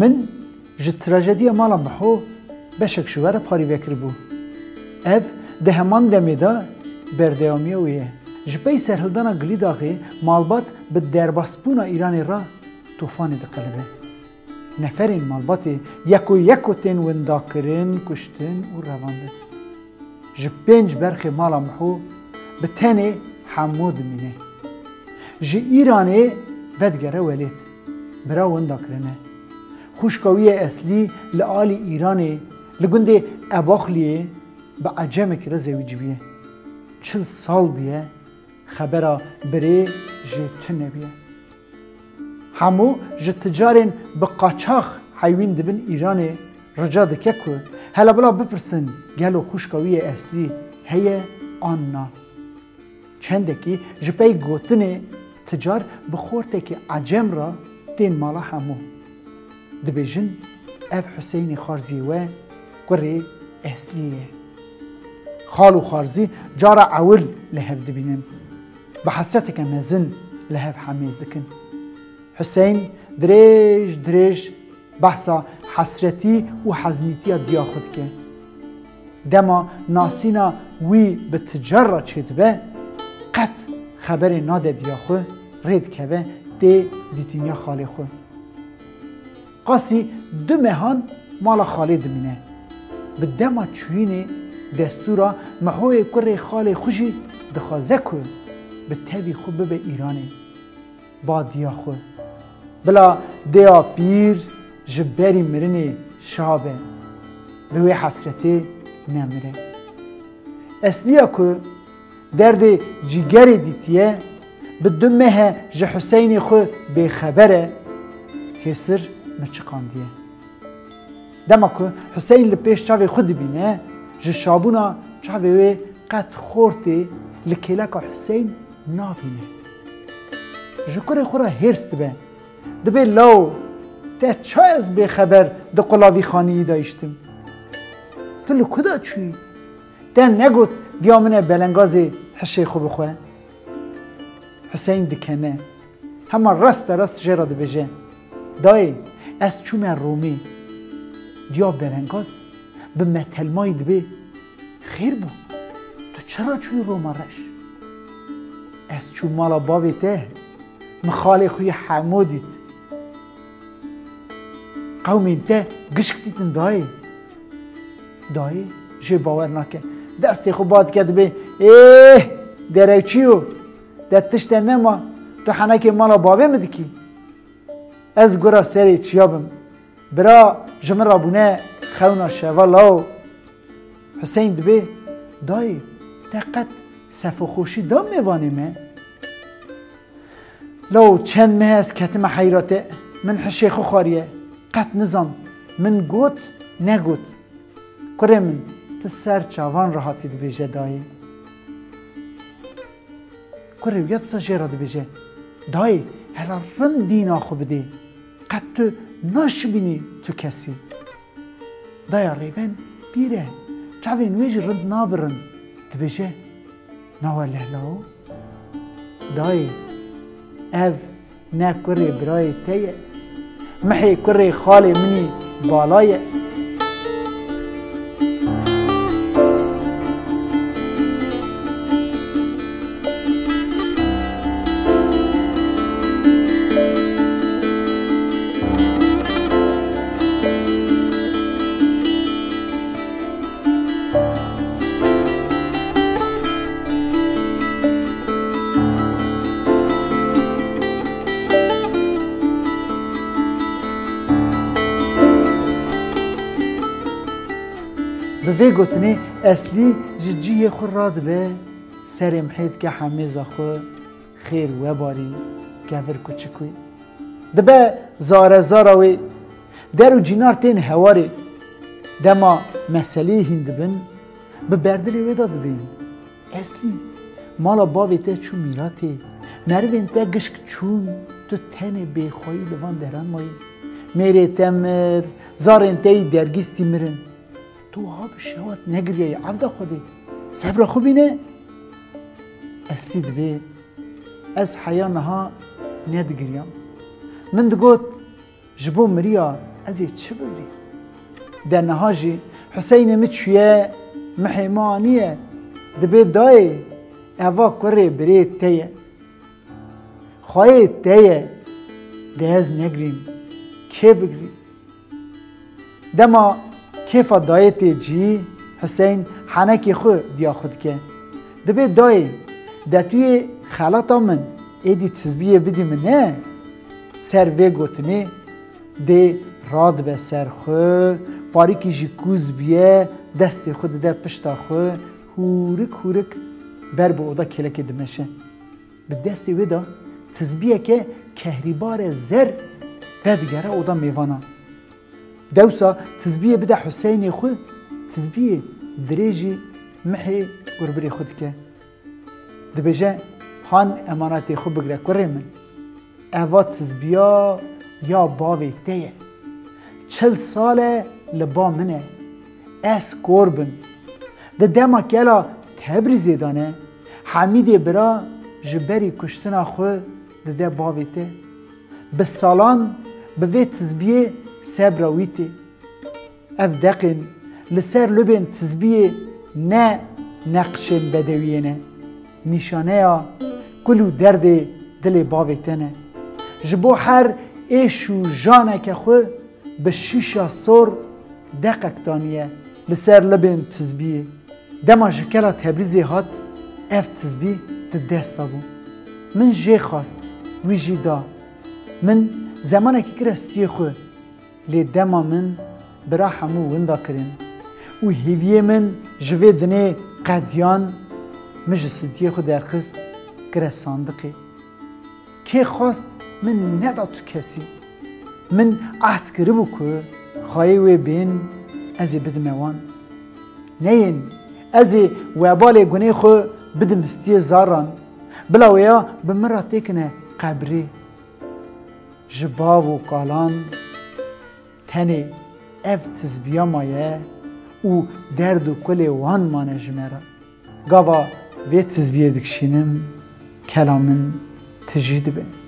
من ji trajediya mala miho beşek ji we re parî vekiribû. Ev di heman demê de berdewamiya wê ye. Ji pey serhildana Glîdaxê malbat bi derbasbûna Îranê ra tofanê diqilibe. Neferên malbatê yeko yeko tên windakirin, kuştin û revandin. Ji pênc berxê mala miho bi tenê hemû dimîne. Ji Îranê vedgere welêt, bira windakirine. خوشکاوی اصلی لعالی ایرانه لگنده اباخلیه به عجمک رزوی جبیه چل سال بیه خبره بره جتو نبیه همو جتجارین به قاچاخ حیوین دبن ایرانه رجا دکه که هلا بلا بپرسن گلو خوشکاوی اصلی هیه آننا چندکی جپی گوتنه تجار بخورته که عجم را دین مالا همو دبجن اف حسيني خارزي و قري اسلي خالو خارزي جارا اول لهف دبنن بحسرتك مزن لهف حميز دكن حسين دريج دريج بحثا حسرتي وحزنيتي ديا خدك دما ناسينا وي بتجرى تشتبه قد خبر نادد یا خو رید که دي دیتینیا خالي خو Qasî du mehan mala xalê dimîne. Bi dema çûyînê destûra mehoyê kurê xalê xwe jî dixwaze ku bi tevî xwe bibe Îranê badiya xwe. Bila dêya pîr ji berî mirinê şabe bi wê hesretê nemire. Esliya ku derdê cîgerê dîtiye bi du mehe ji Hüseynê xwe bêxeber e hêsir ما چه دما که حسین لپیش چاوی خود بینه جشابونا شابونا چاوی قط قد خورتی لکلک حسین نا بینه جو کور خورا هرست به دو تا لو چای از به خبر دو قلاوی خانی داشتیم تو لکودا چوی ده نگوت دیامنه بلنگازی حشی خوب خواه حسین دکمه همه رست رست جراد دو بجه دایی از چوم رومی دیا برنگاز به متلمای دبه خیر بود تو چرا چون ڕۆمە رش از چون مالا بابی ته مخالی خوی حەمۆ دیت قومین ته گشت دیتن دایی دایی باور خو باد کرد بی ایه در چیو در نما نما تو حەنەکێ مالا بابی مدکی ez gura serê çiya bim. Bira ji min rabûne xewna şeva law Hüseyin dibe dayê te qet sefoxoşî da mêvanê me? Law çend mehe ez ketime heyrate min hişê xwe xwariye qet nizam min got negot kurê min tu ser çavan rahatî dibêje dayê kurê ya tu sa jê ra dibêje dayê هلا رند دین آخو بده قد تو ناش بینی تو کسی دایا ریبن بیره چاوین ویج رند نابرن تو بشه لهلاو دای او نه برای تیه محی کره خالی منی بالایه به وی گوتنی اصلی جیه خود راد به سر امحید که همه زخو خیر و باری گفر کچکوی دبه زاره زاره وی درو جینار تین هواری دما مسلی هند به بردلی وی داد بین اصلی مالا باوی ته چو میراتی نروین ته گشک چون تو تن بیخوایی لوان دران مایی میره تمر زارن ته درگیستی مرن تو آبشوات نگریه عبد خودی صبر خوبینه استید به از حیا نها ندگریم من دگوت جبو مریا از چه بگری در نهاجی حسین مچویه محیمانیه دبی دای اوا کره بری تیه خواهی تیه دهز نگریم که بگریم دما کیف دایت جی حسین حنکی خو دیا خود که دبی دای دتوی خلاتا من ایدی تزبیه بدی نه سر وی گوتنی دی راد به سر خو پاری که جی کوز بیه دست خود ده پشتا خو هورک هورک بر به اودا کلک دمشه به دست وی تزبیه که کهریبار زر دیگره اودا میوانا دەوسا تزبیە بدە حوسینێ خو تزبیە درێژی محێ گوربری خو دکە دبێژە هان ئەماناتێ خو بگرە کوڕێ من ئەوا تزبیا یا باوێ تەیە چل ساڵە لە با منە ئەس کۆر بن دە دەما کەلا تەبری زێدانە حەمیدێ برا ji berî kuştina xwe dide bavê te bi salan bi vê tizbiyê sebrawîtê ev deqên li ser lübên tizbiyê ne neqşên bedewiyê ne nîşaneya kul û derdê dilê bavê te ne ji bo her êş û janeke xwe bi şîşa sor deqek daniye li ser libên tizbiyê dema ji kela tebrizê hat ev tizbî di dest dabû min jê xwast wî jî da min zemanekî kir stiyê xwe لی دم من برا وندا کرین و هیویه من جوه دنه قدیان مجه سدیه خود درخست گره صندقی که خواست من ندا تو کسی من عهد کرده بود که خواهی وی بین ازی بدم اوان نین ازی وابال گونه خو بدم استی زاران بلا ویا بمرا تکنه قبری جباب و کالان تنی اف تزبیا مایه او درد و کل وان مانه را گاوا وی تزبیه دکشینم کلامن تجید بین